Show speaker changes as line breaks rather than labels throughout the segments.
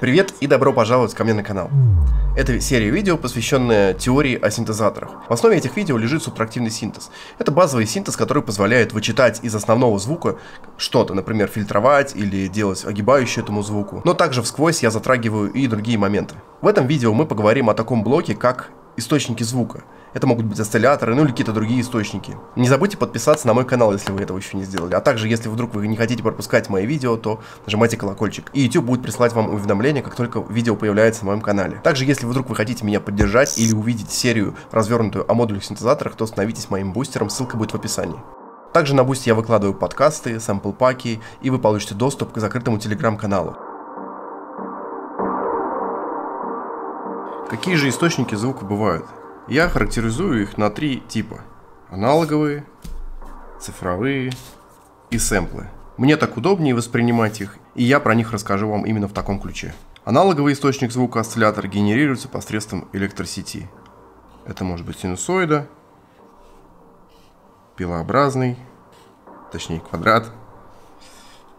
Привет и добро пожаловать ко мне на канал. Это серия видео, посвященная теории о синтезаторах. В основе этих видео лежит субтрактивный синтез. Это базовый синтез, который позволяет вычитать из основного звука что-то, например, фильтровать или делать огибающую этому звуку. Но также всквозь я затрагиваю и другие моменты. В этом видео мы поговорим о таком блоке, как источники звука. Это могут быть осцилляторы, ну или какие-то другие источники. Не забудьте подписаться на мой канал, если вы этого еще не сделали. А также, если вдруг вы не хотите пропускать мои видео, то нажимайте колокольчик. И YouTube будет присылать вам уведомления, как только видео появляется на моем канале. Также, если вдруг вы хотите меня поддержать или увидеть серию, развернутую о модулях синтезаторах, то становитесь моим бустером, ссылка будет в описании. Также на Boosty я выкладываю подкасты, сэмпл-паки, и вы получите доступ к закрытому телеграм-каналу. Какие же источники звука бывают? Я характеризую их на три типа. Аналоговые, цифровые и сэмплы. Мне так удобнее воспринимать их, и я про них расскажу вам именно в таком ключе. Аналоговый источник звука осциллятор генерируется посредством электросети. Это может быть синусоида, пилообразный, точнее квадрат,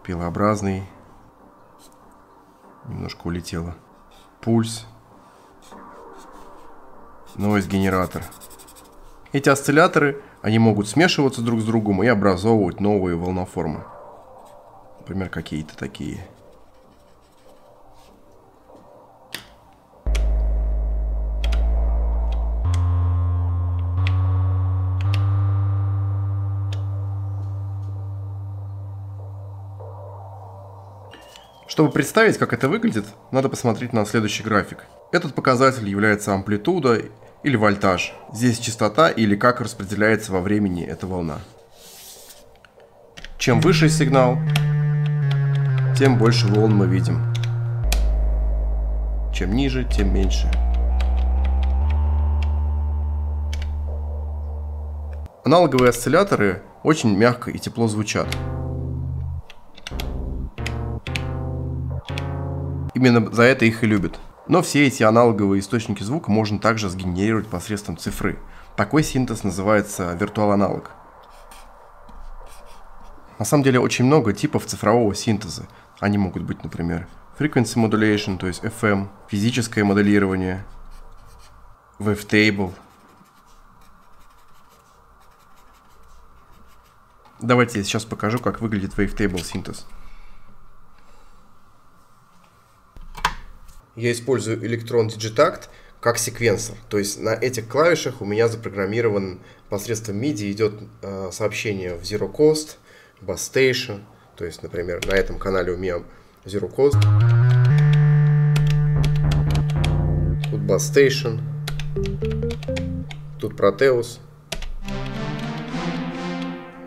пилообразный, немножко улетело, пульс, noise-генератор. Эти осцилляторы, они могут смешиваться друг с другом и образовывать новые волноформы. Например, какие-то такие. Чтобы представить, как это выглядит, надо посмотреть на следующий график. Этот показатель является амплитуда или вольтаж. Здесь частота или как распределяется во времени эта волна. Чем выше сигнал, тем больше волн мы видим. Чем ниже, тем меньше. Аналоговые осцилляторы очень мягко и тепло звучат. Именно за это их и любят. Но все эти аналоговые источники звука можно также сгенерировать посредством цифры. Такой синтез называется виртуал-аналог. На самом деле очень много типов цифрового синтеза. Они могут быть, например, frequency modulation, то есть FM, физическое моделирование, wavetable. Давайте я сейчас покажу, как выглядит wavetable синтез. Я использую электрон Digitact как секвенсор. То есть на этих клавишах у меня запрограммирован посредством MIDI идет э, сообщение в Zero Cost, Bass Station. То есть, например, на этом канале у меня Zero Cost. Тут Bass Station. Тут Proteus.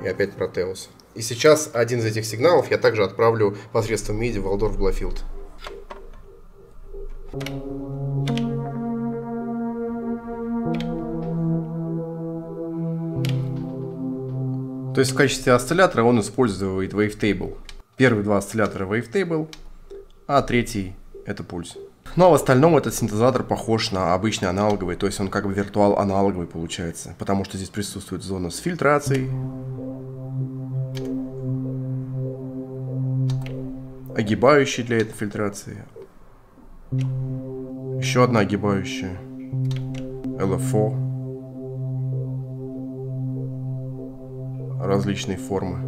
И опять Proteus. И сейчас один из этих сигналов я также отправлю посредством MIDI в Waldorf Blowfield. То есть в качестве осциллятора он использует wavetable. Первые два осциллятора wavetable, а третий это пульс. Ну а в остальном этот синтезатор похож на обычный аналоговый, то есть он как бы виртуал аналоговый получается, потому что здесь присутствует зона с фильтрацией, огибающий для этой фильтрации, еще одна огибающая. LFO. Различные формы.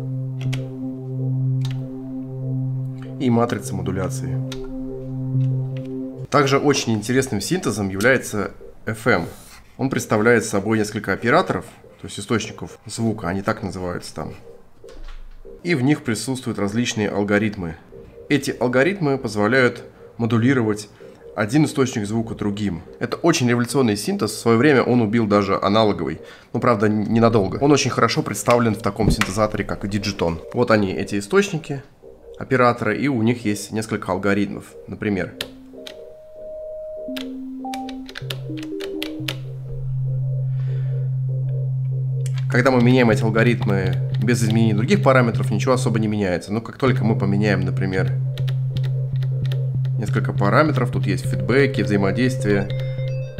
И матрица модуляции. Также очень интересным синтезом является FM. Он представляет собой несколько операторов, то есть источников звука, они так называются там. И в них присутствуют различные алгоритмы. Эти алгоритмы позволяют модулировать один источник звука другим. Это очень революционный синтез. В свое время он убил даже аналоговый. Ну, правда, ненадолго. Он очень хорошо представлен в таком синтезаторе, как и Digiton. Вот они, эти источники оператора, и у них есть несколько алгоритмов. Например, когда мы меняем эти алгоритмы без изменения других параметров, ничего особо не меняется. Но как только мы поменяем, например, несколько параметров, тут есть фидбэки, взаимодействие,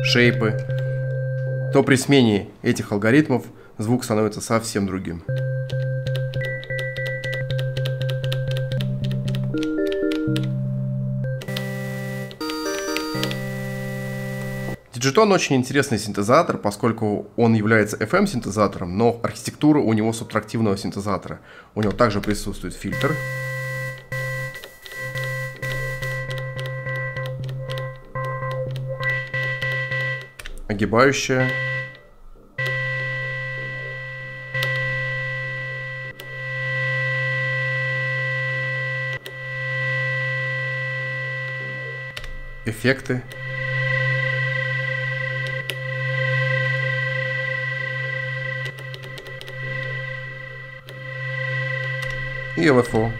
шейпы, то при смене этих алгоритмов звук становится совсем другим. Digiton очень интересный синтезатор, поскольку он является FM-синтезатором, но архитектура у него субтрактивного синтезатора. У него также присутствует фильтр, огибающая, эффекты. И LFO.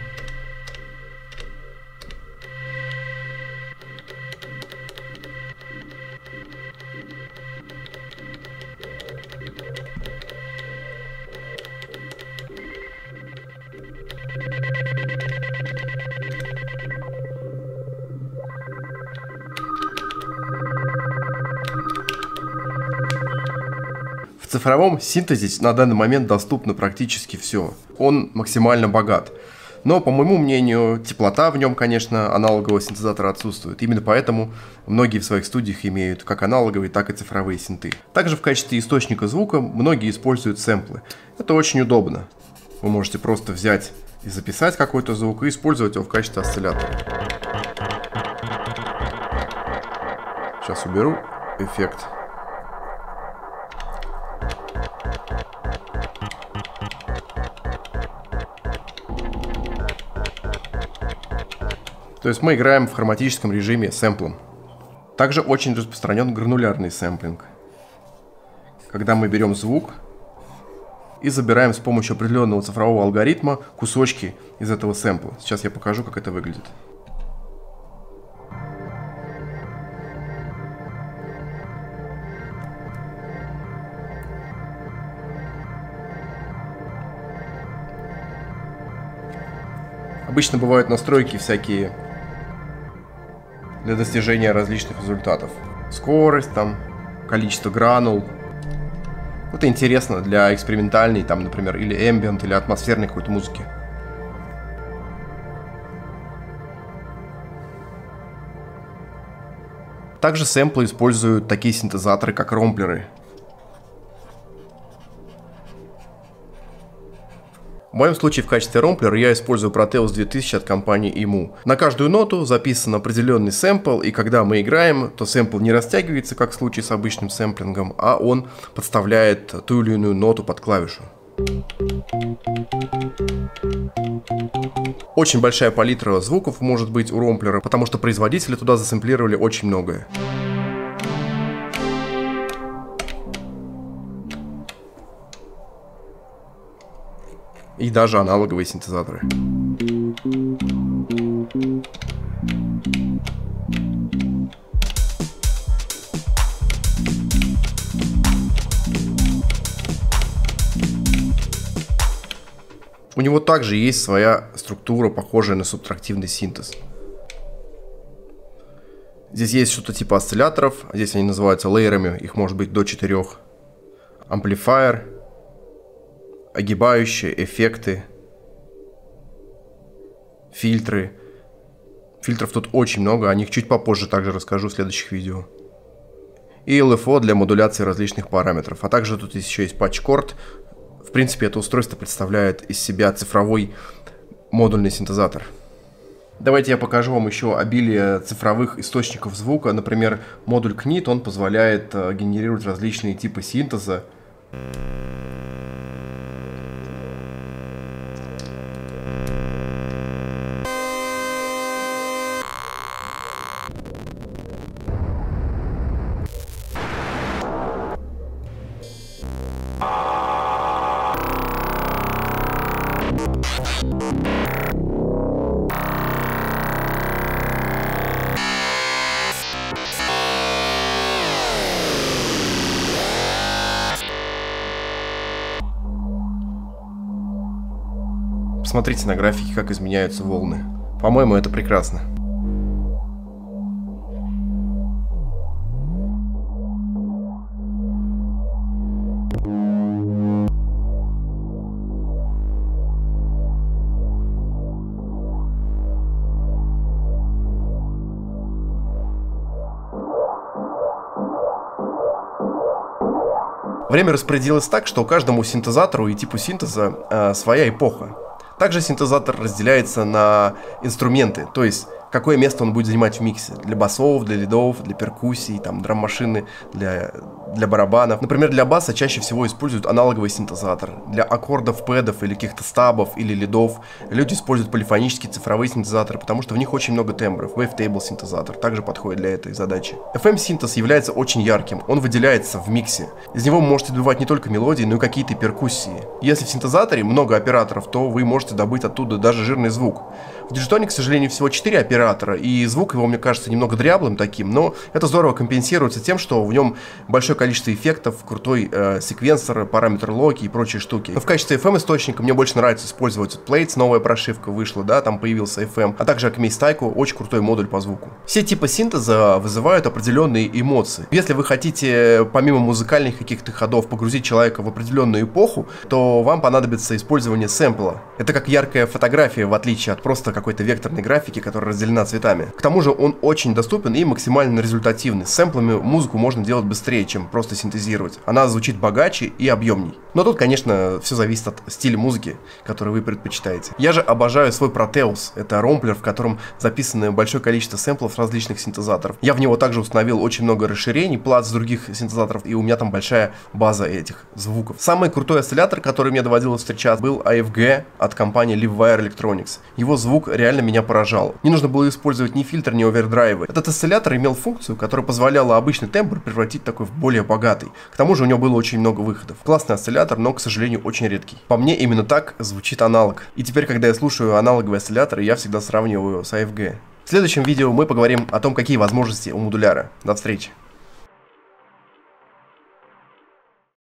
В цифровом синтезе на данный момент доступно практически все. Он максимально богат. Но, по моему мнению, теплота в нем, конечно, аналогового синтезатора отсутствует. Именно поэтому многие в своих студиях имеют как аналоговые, так и цифровые синты. Также в качестве источника звука многие используют сэмплы. Это очень удобно. Вы можете просто взять и записать какой-то звук и использовать его в качестве осциллятора. Сейчас уберу эффект. То есть мы играем в хроматическом режиме сэмплом. Также очень распространен гранулярный сэмплинг. Когда мы берем звук и забираем с помощью определенного цифрового алгоритма кусочки из этого сэмпла. Сейчас я покажу, как это выглядит. Обычно бывают настройки всякие для достижения различных результатов. Скорость, там, количество гранул. Это интересно для экспериментальной, там, например, или ambient, или атмосферной какой-то музыки. Также сэмплы используют такие синтезаторы, как ромплеры, В моем случае в качестве ромплера я использую Proteus 2000 от компании IMU. На каждую ноту записан определенный сэмпл, и когда мы играем, то сэмпл не растягивается, как в случае с обычным сэмплингом, а он подставляет ту или иную ноту под клавишу. Очень большая палитра звуков может быть у ромплера, потому что производители туда засэмплировали очень многое. И даже аналоговые синтезаторы. У него также есть своя структура, похожая на субтрактивный синтез. Здесь есть что-то типа осцилляторов, здесь они называются лейерами, их может быть до четырех. Амплифайер, огибающие, эффекты, фильтры. Фильтров тут очень много, о них чуть попозже также расскажу в следующих видео. И LFO для модуляции различных параметров. А также тут еще есть патчкорд. В принципе, это устройство представляет из себя цифровой модульный синтезатор. Давайте я покажу вам еще обилие цифровых источников звука. Например, модуль KNIT, он позволяет э, генерировать различные типы синтеза. Посмотрите на графике, как изменяются волны. По-моему, это прекрасно. Время распределилось так, что каждому синтезатору и типу синтеза э, своя эпоха. Также синтезатор разделяется на инструменты, то есть какое место он будет занимать в миксе. Для басов, для лидов, для перкуссий, там, драм-машины, для, для барабанов. Например, для баса чаще всего используют аналоговый синтезатор. Для аккордов, пэдов или каких-то стабов или лидов люди используют полифонические цифровые синтезаторы, потому что в них очень много тембров. Wavetable синтезатор также подходит для этой задачи. FM-синтез является очень ярким, он выделяется в миксе. Из него можете добывать не только мелодии, но и какие-то перкуссии. Если в синтезаторе много операторов, то вы можете добыть оттуда даже жирный звук. В Digitone, к сожалению, всего 4 оператора, и звук его, мне кажется, немного дряблым таким, но это здорово компенсируется тем, что в нем большое количество эффектов, крутой э, секвенсор, параметр локи и прочие штуки. Но в качестве FM-источника мне больше нравится использовать Plates, новая прошивка вышла, да, там появился FM, а также Acme Styco, очень крутой модуль по звуку. Все типы синтеза вызывают определенные эмоции. Если вы хотите, помимо музыкальных каких-то ходов, погрузить человека в определенную эпоху, то вам понадобится использование сэмпла. Это как яркая фотография, в отличие от просто какой-то векторной графики, которая разделена цветами. К тому же он очень доступен и максимально результативный. С сэмплами музыку можно делать быстрее, чем просто синтезировать. Она звучит богаче и объемней. Но тут, конечно, все зависит от стиля музыки, который вы предпочитаете. Я же обожаю свой Proteus. Это ромплер, в котором записано большое количество сэмплов различных синтезаторов. Я в него также установил очень много расширений, плат с других синтезаторов, и у меня там большая база этих звуков. Самый крутой осциллятор, который мне доводилось встречать, был AFG от компании Livewire Electronics. Его звук реально меня поражал. Не нужно было использовать ни фильтр, ни овердрайвы. Этот осциллятор имел функцию, которая позволяла обычный тембр превратить такой в более богатый. К тому же у него было очень много выходов. Классный осциллятор, но, к сожалению, очень редкий. По мне, именно так звучит аналог. И теперь, когда я слушаю аналоговые осцилляторы, я всегда сравниваю с AFG. В следующем видео мы поговорим о том, какие возможности у модуляра. До встречи!